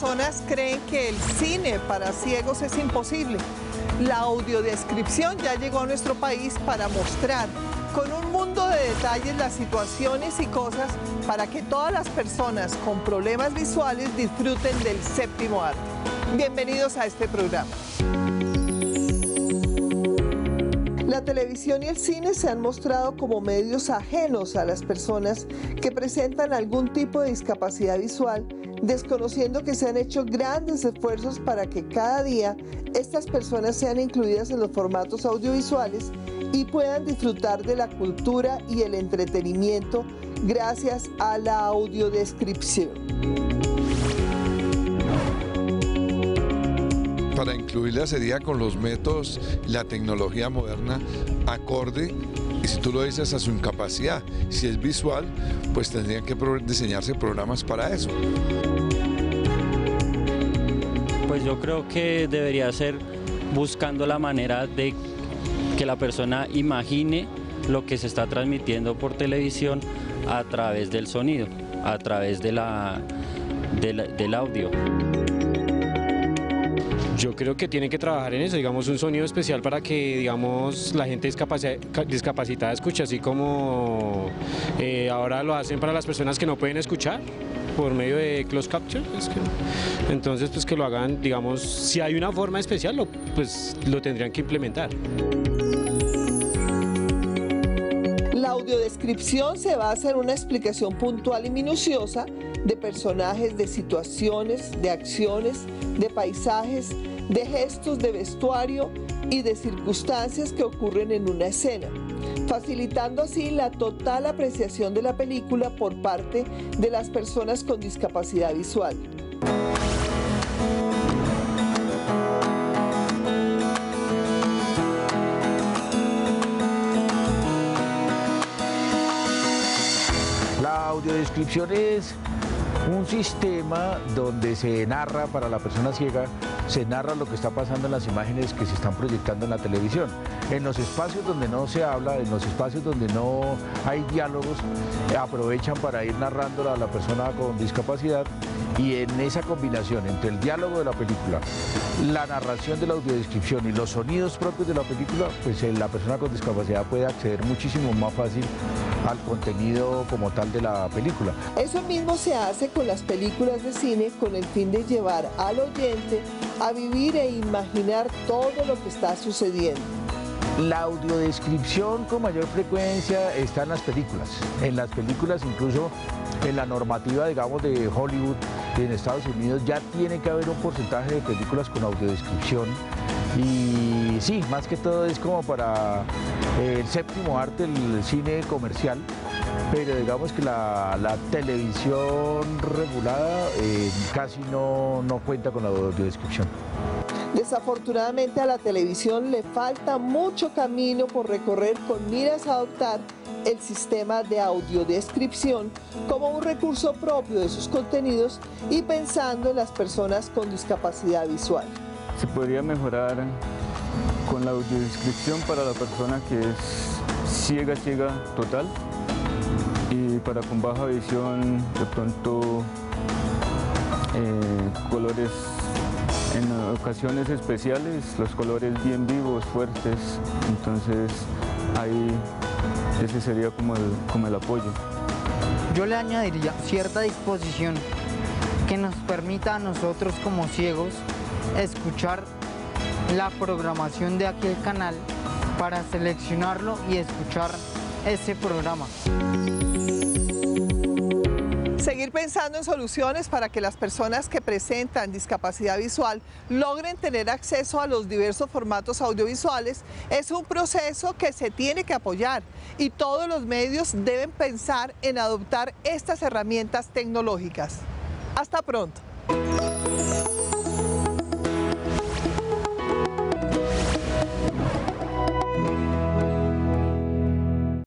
personas creen que el cine para ciegos es imposible. La audiodescripción ya llegó a nuestro país para mostrar con un mundo de detalles las situaciones y cosas para que todas las personas con problemas visuales disfruten del séptimo arte. Bienvenidos a este programa. La televisión y el cine se han mostrado como medios ajenos a las personas que presentan algún tipo de discapacidad visual, desconociendo que se han hecho grandes esfuerzos para que cada día estas personas sean incluidas en los formatos audiovisuales y puedan disfrutar de la cultura y el entretenimiento gracias a la audiodescripción. Incluirla sería con los métodos, la tecnología moderna acorde y si tú lo dices a su incapacidad. Si es visual, pues tendrían que diseñarse programas para eso. Pues yo creo que debería ser buscando la manera de que la persona imagine lo que se está transmitiendo por televisión a través del sonido, a través de la, del audio. Yo creo que tienen que trabajar en eso, digamos, un sonido especial para que, digamos, la gente discapacitada escuche, así como eh, ahora lo hacen para las personas que no pueden escuchar por medio de close capture, entonces pues que lo hagan, digamos, si hay una forma especial, pues lo tendrían que implementar. La audiodescripción se basa en una explicación puntual y minuciosa de personajes, de situaciones, de acciones, de paisajes, de gestos de vestuario y de circunstancias que ocurren en una escena, facilitando así la total apreciación de la película por parte de las personas con discapacidad visual. La audiodescripción es un sistema donde se narra para la persona ciega, se narra lo que está pasando en las imágenes que se están proyectando en la televisión. En los espacios donde no se habla, en los espacios donde no hay diálogos, aprovechan para ir narrando a la persona con discapacidad y en esa combinación entre el diálogo de la película, la narración de la audiodescripción y los sonidos propios de la película, pues eh, la persona con discapacidad puede acceder muchísimo más fácil al contenido como tal de la película. Eso mismo se hace con las películas de cine con el fin de llevar al oyente a vivir e imaginar todo lo que está sucediendo. La audiodescripción con mayor frecuencia está en las películas. En las películas incluso en la normativa, digamos, de Hollywood en Estados Unidos ya tiene que haber un porcentaje de películas con audiodescripción y sí, más que todo es como para el séptimo arte, el cine comercial, pero digamos que la, televisión regulada eh, casi no, no cuenta con la audiodescripción. Desafortunadamente a la televisión le falta mucho camino por recorrer con miras a adoptar el sistema de audiodescripción como un recurso propio de sus contenidos y pensando en las personas con discapacidad visual. Se podría mejorar con la audiodescripción para la persona que es ciega, ciega total y para con baja visión de pronto eh, colores en ocasiones especiales, los colores bien vivos, fuertes, entonces ahí ese sería como el, como el apoyo. Yo le añadiría cierta disposición que nos permita a nosotros como ciegos escuchar la programación de aquel canal para seleccionarlo y escuchar ese programa. Seguir pensando en soluciones para que las personas que presentan discapacidad visual logren tener acceso a los diversos formatos audiovisuales es un proceso que se tiene que apoyar y todos los medios deben pensar en adoptar estas herramientas tecnológicas. Hasta pronto.